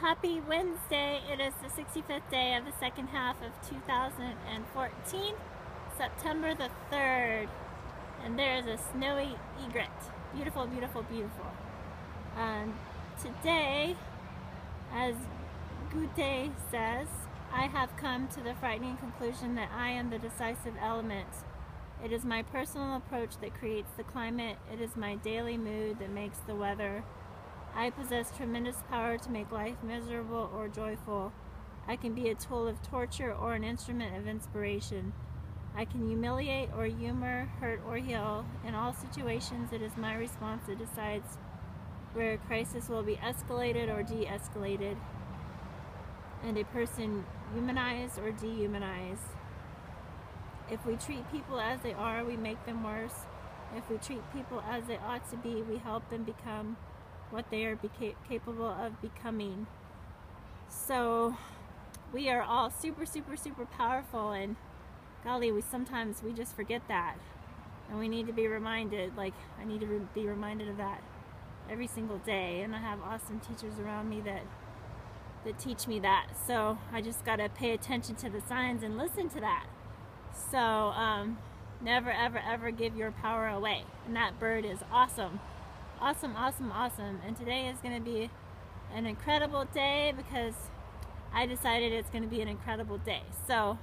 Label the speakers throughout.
Speaker 1: Happy Wednesday. It is the 65th day of the second half of 2014, September the 3rd. And there is a snowy egret. Beautiful, beautiful, beautiful. And today, as Goethe says, I have come to the frightening conclusion that I am the decisive element. It is my personal approach that creates the climate. It is my daily mood that makes the weather. I possess tremendous power to make life miserable or joyful. I can be a tool of torture or an instrument of inspiration. I can humiliate or humor, hurt or heal. In all situations, it is my response that decides where a crisis will be escalated or de escalated, and a person humanized or dehumanized. If we treat people as they are, we make them worse. If we treat people as they ought to be, we help them become what they are capable of becoming. So we are all super, super, super powerful and golly, we sometimes, we just forget that. And we need to be reminded, like I need to re be reminded of that every single day. And I have awesome teachers around me that that teach me that. So I just got to pay attention to the signs and listen to that. So um, never, ever, ever give your power away. And that bird is awesome awesome, awesome, awesome. And today is going to be an incredible day because I decided it's going to be an incredible day. So,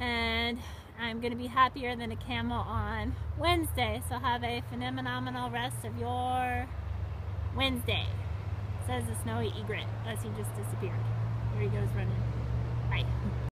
Speaker 1: and I'm going to be happier than a camel on Wednesday. So have a phenomenal rest of your Wednesday. Says the snowy egret as he just disappeared. Here he goes running. Bye.